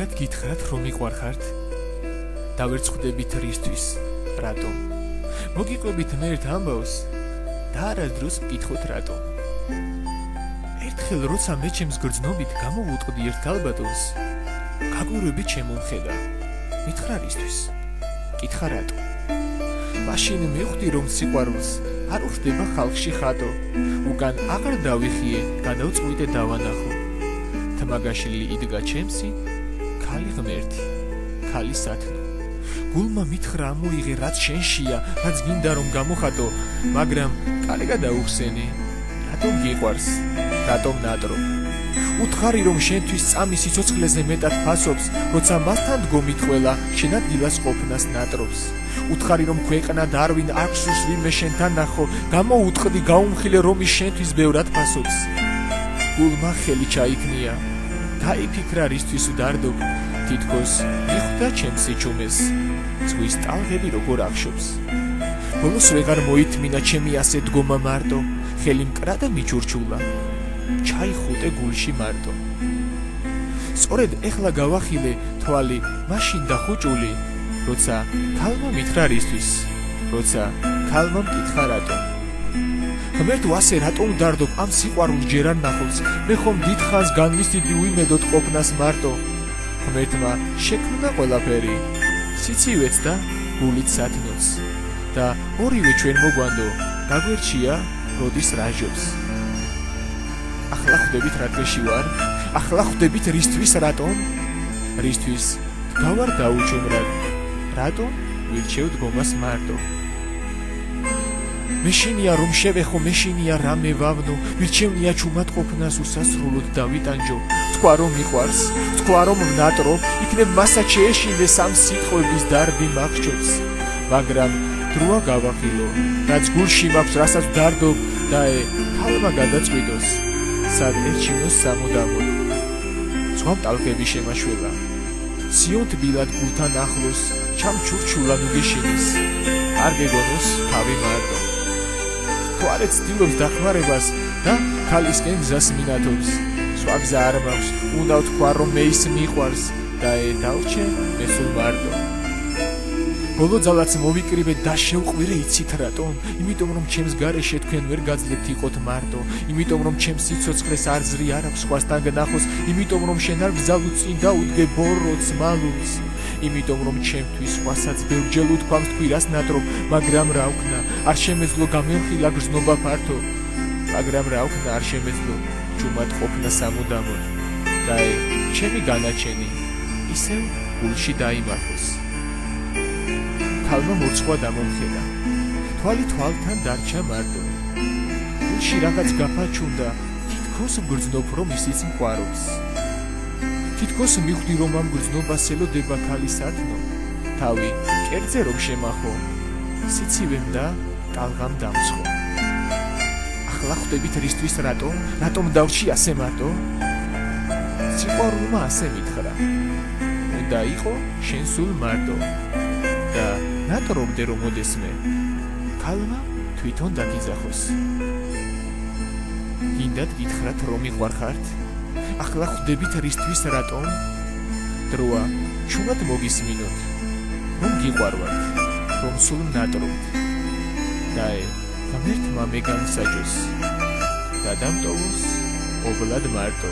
გინდათ გითხრათ რომ მიყვარხართ? დავერცხდებით რისთვის? რატომ? მოგიყვებით მე ერთ ამბავს და არასდროს მკითხოთ რატომ? ერთხელ როცა მე ჩემს გრძნობით გამოვუტყდი ერთ ალბატონს, გაგვირები ჩემომხედა. მითხრა რისთვის? კითხა რატომ? მაშინ მივხვდი რომ სიყვარულს არ უხდება ხალხში ხატო. უკან აღარ დავიხიე, გადავწყვიტე დავანახო. თმაგაშილი იდგა ჩემსი, ქალი ღმერთი, ქალი სათნო. გულმა მითხრა მოიღე რაც შენშია, რაც გინდა რომ გამოხატო, მაგრამ კალე გადაუხსენი. რატომ გიყვარს? რატომ ნატრო? უთხარი რომ შენთვის წამი სიცოცხლეზე მეტად ფასობს, როცა მასთან დგომითველა, შენად დილას ყოფნას ნატრობს. უთხარი რომ ქვეყნა დარვინ აქსუს ვინმე შენთან ნახო, გამოუტყდი გაუმხილე რომ ის შენთვის ბევრად ფასობს. გულმა ხელი ჩაიქნია, დაიფიქრა რისთვის უდარდო, თითქოს მიხვდა ჩემს სიჩუმეს. ზღვის ტალღები როგორ აღშობს. ბოლოს ვეღარ მოითმინა ჩემი ასე დგომა მარტო, ხელი მკრა და მიჩურჩულა. ჩაიხუტე გულში მარტო. სწორედ ეხლა გავახილე თვალი მაშინ და ხუჭული, როცა ქალმა მითხრა რისთვის, როცა ქალმა მკითხა რატო. ღმერთ ვასე რატომ დარდობ ამ სიყვარულს ჯერ არ ნახობს, მე ხომ დიდხანს განვისდიდი უიმედოდ ყოფნას მარტო. ღმერთმა შექმნა ყველაფერი, სიცივეც და გულით სათნოც. და ორივე ჩვენ მოგვანდო, გაგვერჩია როდის რაჟობს. ახლა ხვდებით რა დღეში ვარ? ახლა ხვდებით რისთვის რატომ? რისთვის გავარ დაუჩუმრად? რატომ ვირჩევ დგომას მარტო? მეშინია რომ შევეხო, მეშინია რამე ვავნო, ვირჩევნია ჩუმად ყოფნას უსასრულოდ დავიტანჯო. თქვა რომ მიყვარს, თქვა რომ ვნატრო, იქნებ მასა შეეშინდეს ამ სიტყვების დარბი მახჩობს. მაგრამ დროა გავახილო, რაც გულში მაქვს, რასაც დარდო და ე, ქალმა გადაწყვიტოს. სად ერჩინოს სამუდამოდ ძღამ ტალღები შემაშველა სიონთ ბილად გულთან ახლოს ჩამჩურჩულა ნუგეშინის არ გეგონოს თავი მარტო მთვარე ცდილობს დახმარებას და ქალისკენ გზას მინათობს. სხვა გზა არ მაქვს, უნდა ვთქვა რომ მე ის მიყვარს და ედავჩე მე სულ მარტო. ბოლო ძალაც მოვიკრიბე და შევყვირე იცით რატომ? იმიტომ რომ ჩემს გარეშე თქვენ ვერ გაძლევთ იყოთ მარტო, იმიტომ რომ ჩემს სიცოცხლეს არ ზრი არ აქვს სხვასთან განახოს, იმიტომ რომ შენ არ გზალუწინ და უდგე ბოროტს, მალულს. იმიტომ რომ ჩემთვის სხვასაც ბევრჯერ უთქვამს თქვირას ნატრობ, მაგრამ რა ვქნა, არ შემეძლო გამელხილა გზნობა ფართო. მაგრამ რა ვქნა, არ შემეძლო ჯუმად ყოფნა სამუდამოდ. და ე, ჩემი განაჩენი ისევ გულში დაიმარხოს. ქალმა მოცხვა დამომხედა. თვალი თვალთან დარჩა მარტო. გულში რაღაც გაფაჩუნდა, თითქოს გრძნობ რომ ისიც მყარობს. თითქოს მიხვდი რომ ამ გრძნობას ელოდება ქალისათნო. თავი კერძე რომ შემახო. სიცივემ და ტალღამ დამცხო. ახლა ხვდებით რისთვის რატომ? რატომ დავრჩი ასე მარტო? სიყვარულმა ასე მითხრა. უნდა იყო შენ სულ მარტო. და ნატრობდე რომ მოდესმე ქალმა თვითონ დაგიძახოს გინდათ გითხრათ რომ მიყვარხართ ახლა ხვდებით რისთვის რატომ? დროა ჩუმად მოგისმინოთ. რომ გიყვარვართ რომ სულ ნატრობთ. და ე გამერთ მამე განსაჯოს და დამტოვოს ობლად მარტო